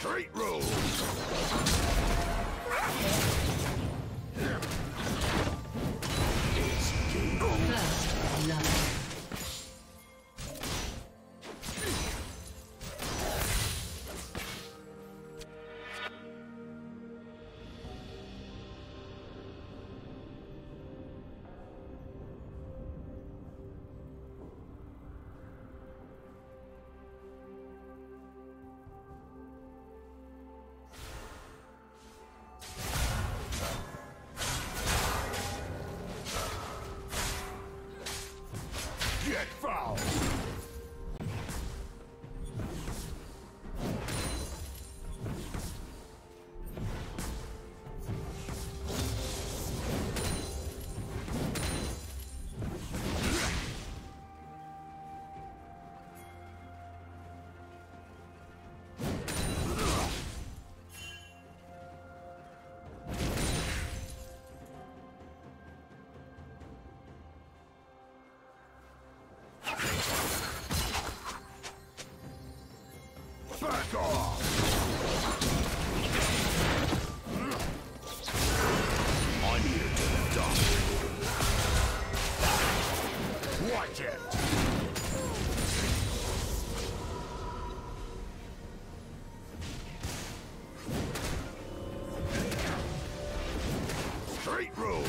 Straight roll. Straight roll.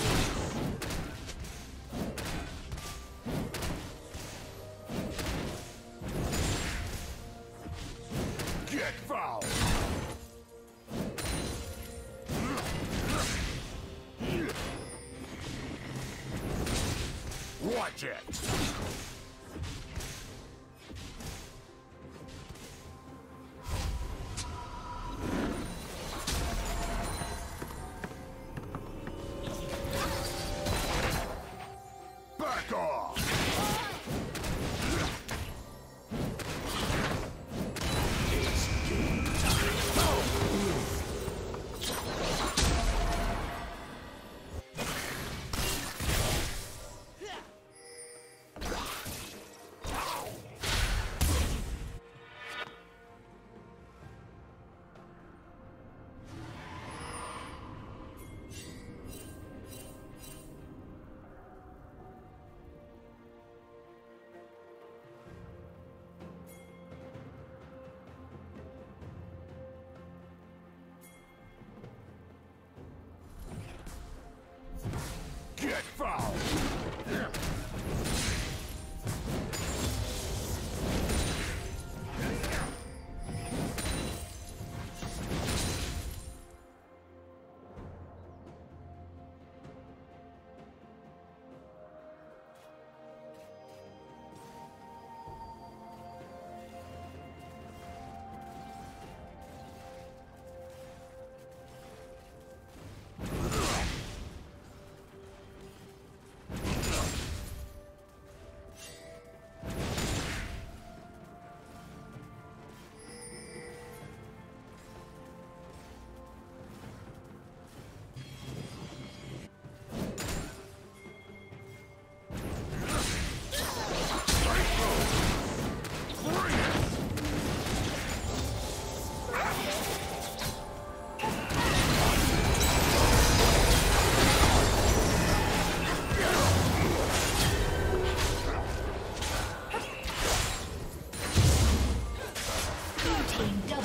Get foul. Watch it. Foul.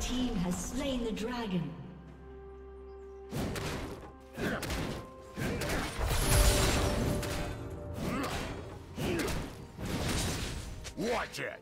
Team has slain the dragon. Watch it!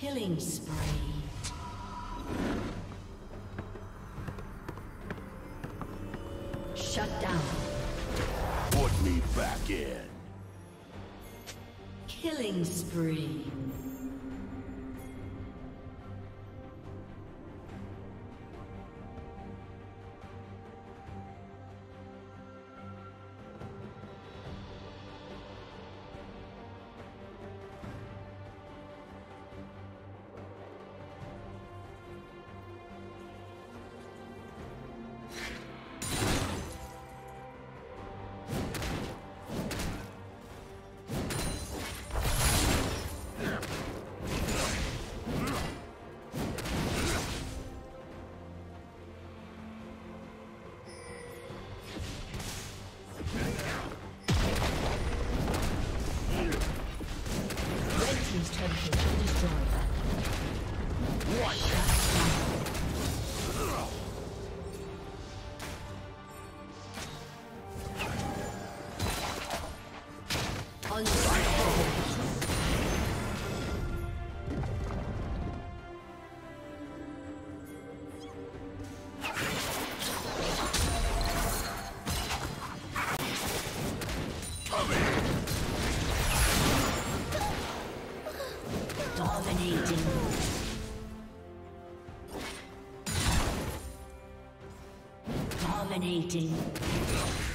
Killing spree. Shut down. Put me back in. Killing spree. Dominating.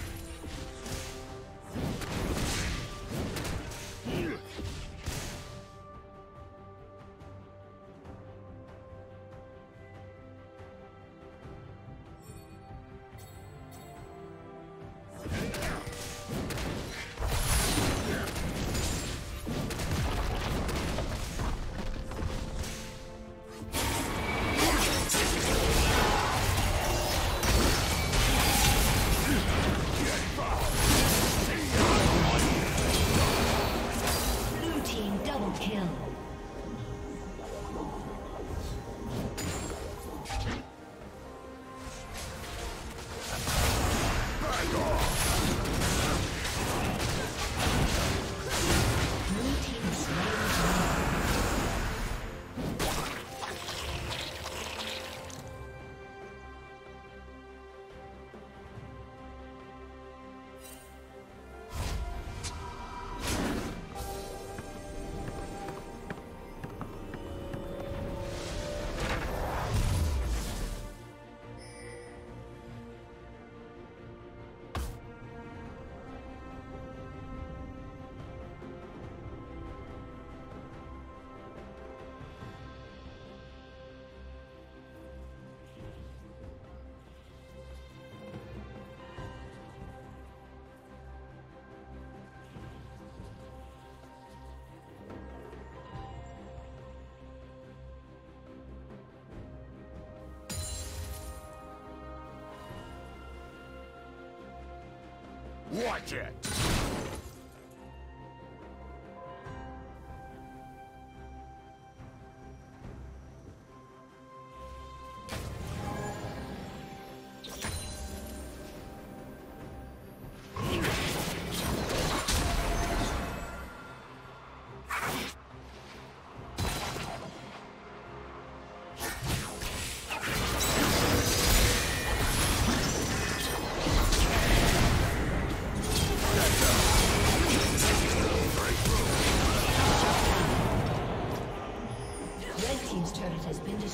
Watch it!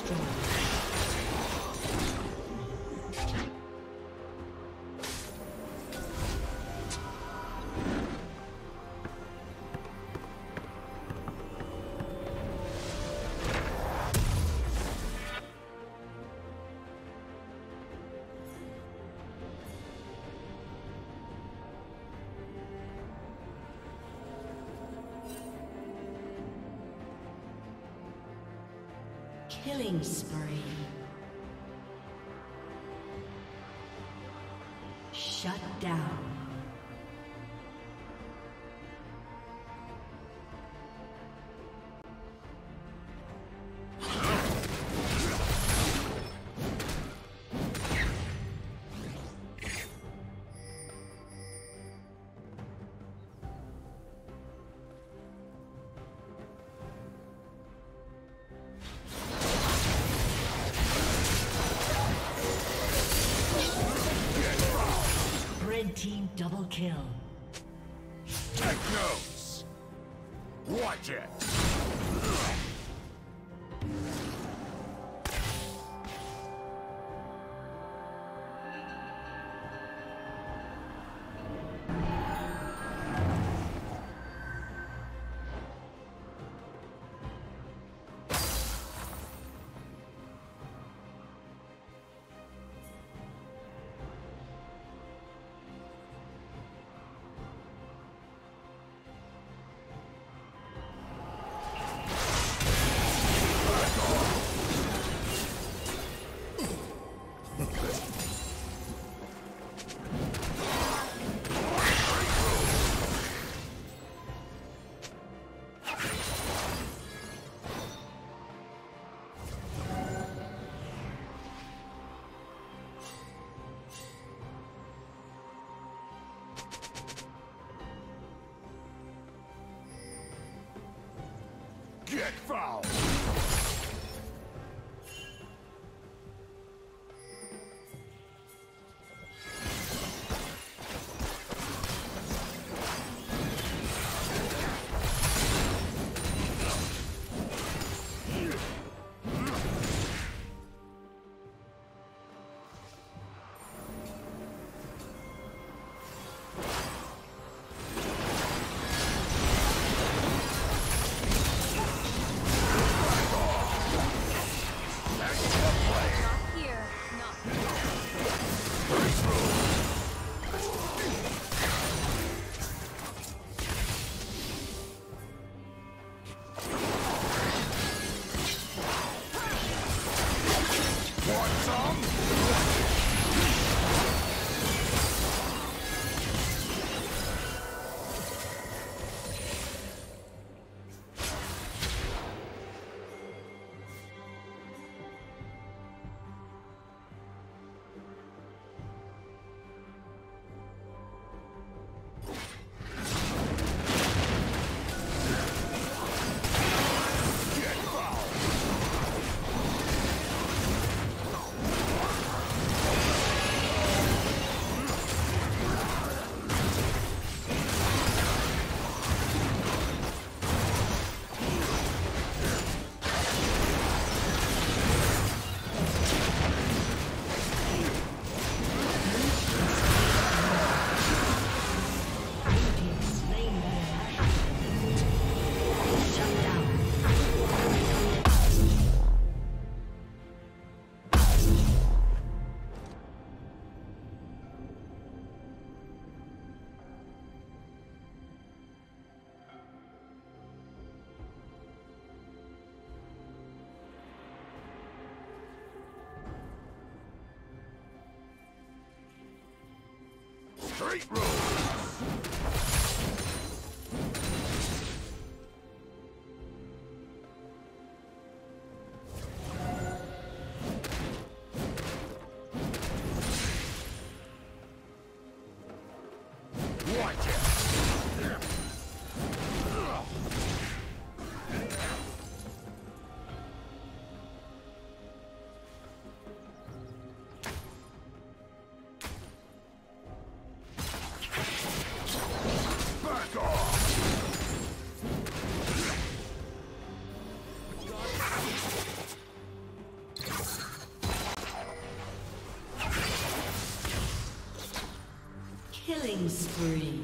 destroyed. Killing spree. Kill. Foul! 防 Straight road. Watch it. Killing spree.